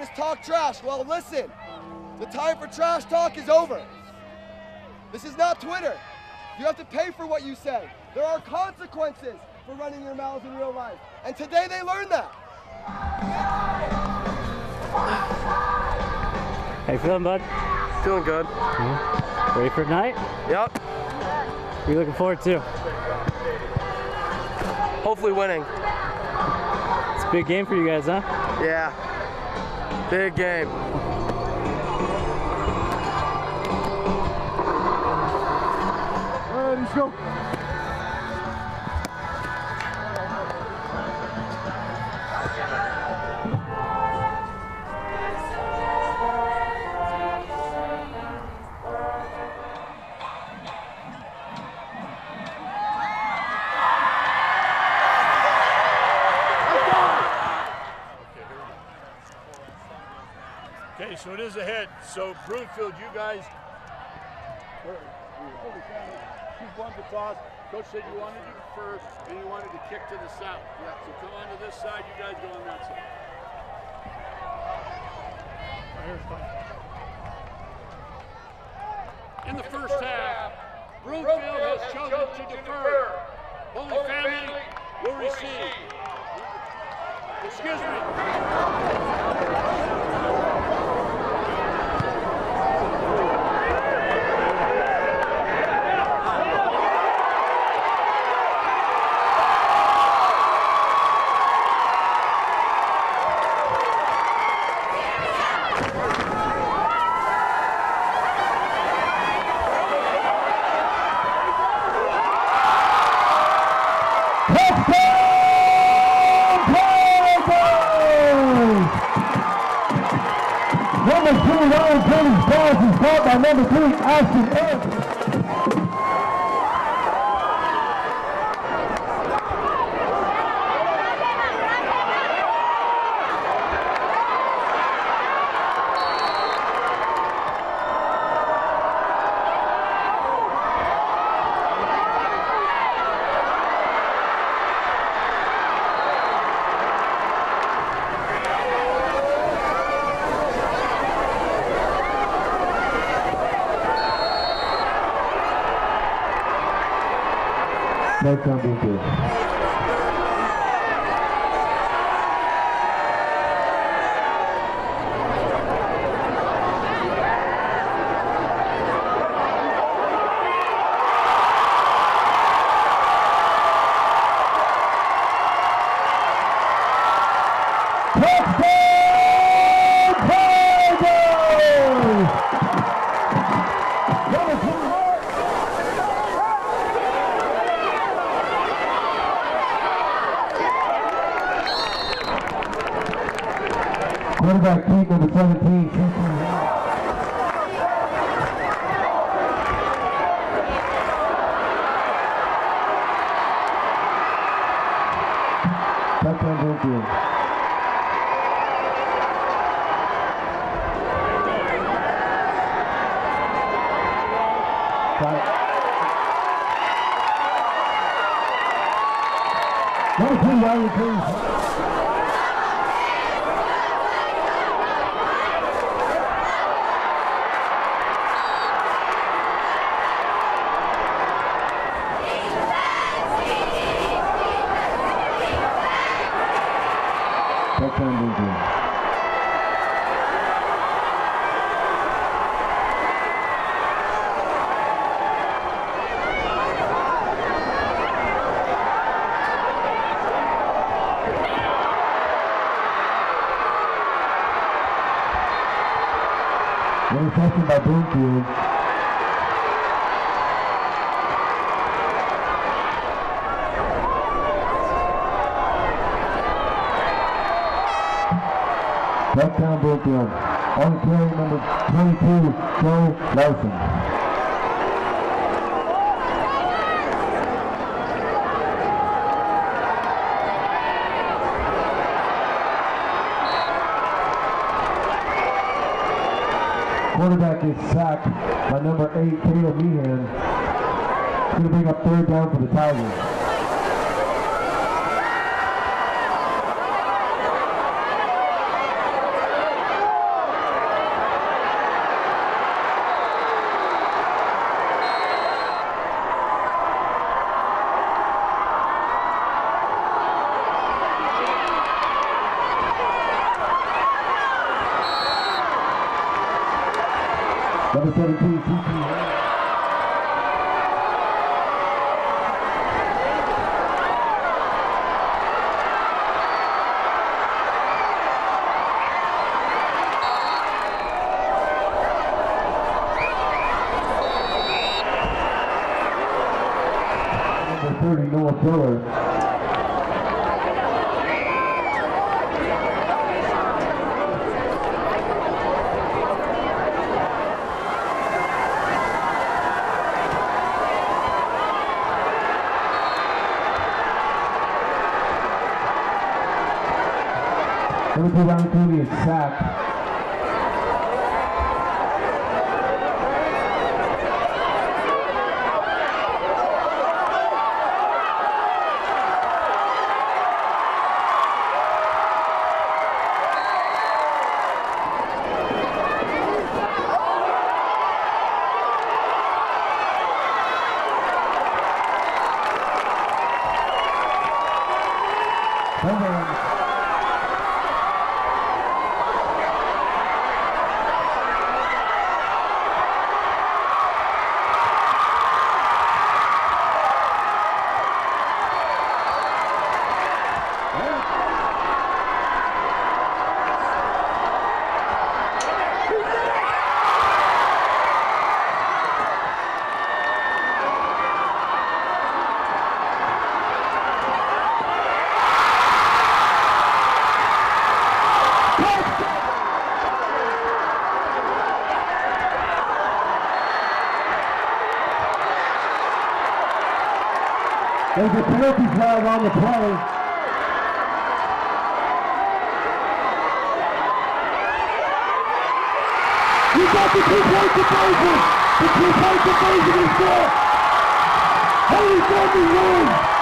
talk trash. Well, listen, the time for trash talk is over. This is not Twitter. You have to pay for what you say. There are consequences for running your mouths in real life. And today they learned that. How you feeling, bud? Feeling good. Mm-hmm. Ready for tonight? Yep. What are you looking forward to? Hopefully winning. It's a big game for you guys, huh? Yeah. Big game. All right, let's go. Okay, so it is ahead. So Broomfield, you guys. You won the toss. Coach said you wanted to first, and you wanted to kick to the south. Yeah. So come on to this side. You guys go on that side. In the first half, Broomfield has chosen to defer. Holy Family will receive. Excuse me. Number two, Ryan Jennings Balls is caught by number three, Ashton Evans. Time, be good. Touchdown, Tigers! Quarterback Pete, number 17, Keith Touchdown, Broomfield. Number two, Touchdown, Broomfield. Interception by Broomfield. Touchdown Broomfield. On carry number 22, Joe Larson. Quarterback is sacked by number 8, Caleb Meehan. It's going to bring up third down for the Tigers. Number 17, TT Haynes. Number 30, Noah Pillar. Number two, Ryan Cooney is sacked. Number There's a penalty flag on the play. You got the two-point conversion. The two-point conversion is good. Holy Rule. The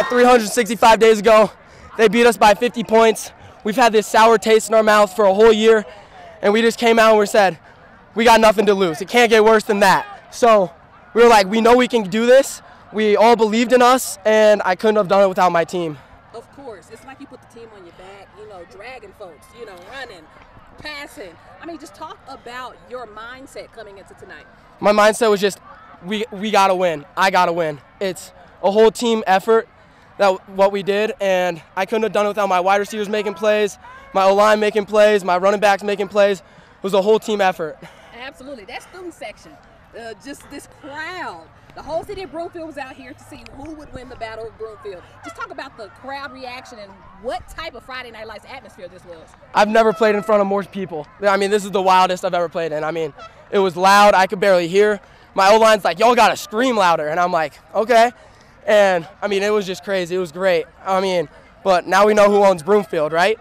About 365 days ago, they beat us by 50 points. We've had this sour taste in our mouth for a whole year, and we just came out and we said, we got nothing to lose. It can't get worse than that. So we were like, we know we can do this. We all believed in us, and I couldn't have done it without my team. Of course, it's like you put the team on your back, you know, dragging folks, you know, running, passing. I mean, just talk about your mindset coming into tonight. My mindset was just, we we gotta win. I gotta win. It's a whole team effort that what we did, and I couldn't have done it without my wide receivers making plays, my O line making plays, my running backs making plays. It was a whole team effort. Absolutely, that student section, uh, just this crowd. The whole city of Broomfield was out here to see who would win the Battle of Broomfield. Just talk about the crowd reaction and what type of Friday Night Lights atmosphere this was. I've never played in front of more people. I mean, this is the wildest I've ever played in. I mean, it was loud. I could barely hear. My O line's like, y'all gotta scream louder. And I'm like, okay. And I mean, it was just crazy. It was great. I mean, but now we know who owns Broomfield, right?